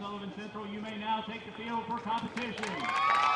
Sullivan Central, you may now take the field for competition.